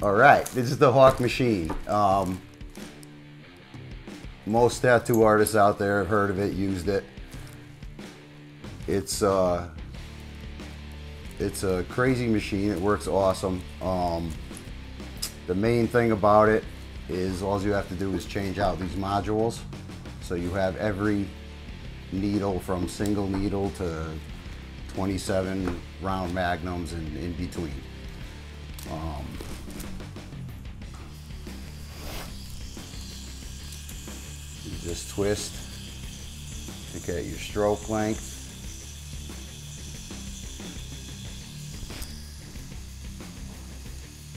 All right, this is the Hawk machine. Um, most tattoo artists out there have heard of it, used it. It's uh, it's a crazy machine. It works awesome. Um, the main thing about it is all you have to do is change out these modules. So you have every needle from single needle to 27 round magnums and in between. Um, just twist to get your stroke length.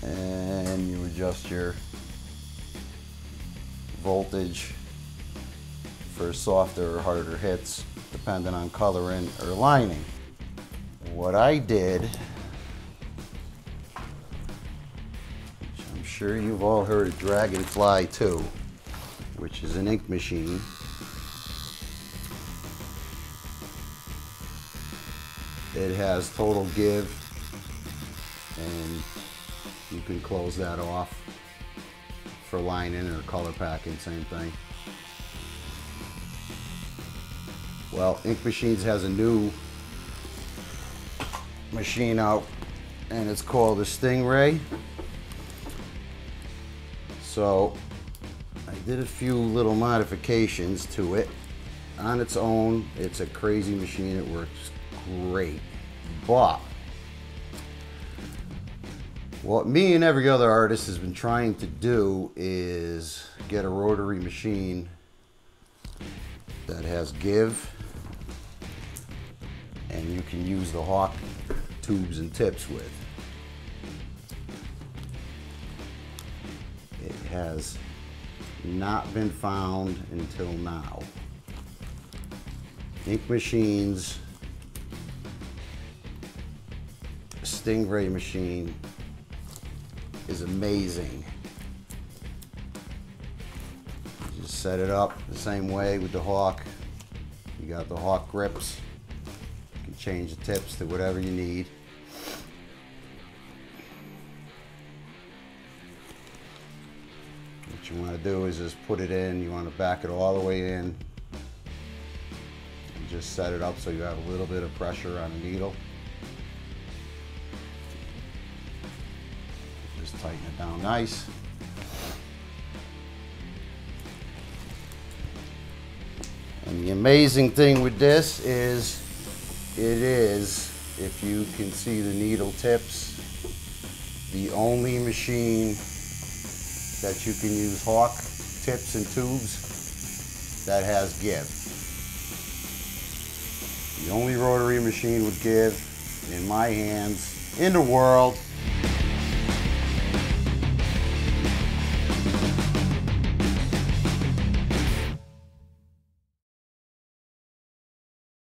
And you adjust your voltage for softer or harder hits depending on coloring or lining. What I did, I'm sure you've all heard of Dragonfly 2, which is an ink machine. It has total give and you can close that off for lining or color packing, same thing. Well, Ink Machines has a new machine out and it's called the Stingray. So did a few little modifications to it. On its own, it's a crazy machine. It works great. But what me and every other artist has been trying to do is get a rotary machine that has give and you can use the hawk tubes and tips with. It has not been found until now. Ink Machines Stingray machine is amazing. Just set it up the same way with the Hawk. You got the Hawk grips. You can change the tips to whatever you need. What you want to do is just put it in. You want to back it all the way in. Just set it up so you have a little bit of pressure on the needle. Just tighten it down nice. And the amazing thing with this is it is, if you can see the needle tips, the only machine that you can use hawk tips and tubes that has give. The only rotary machine would give in my hands in the world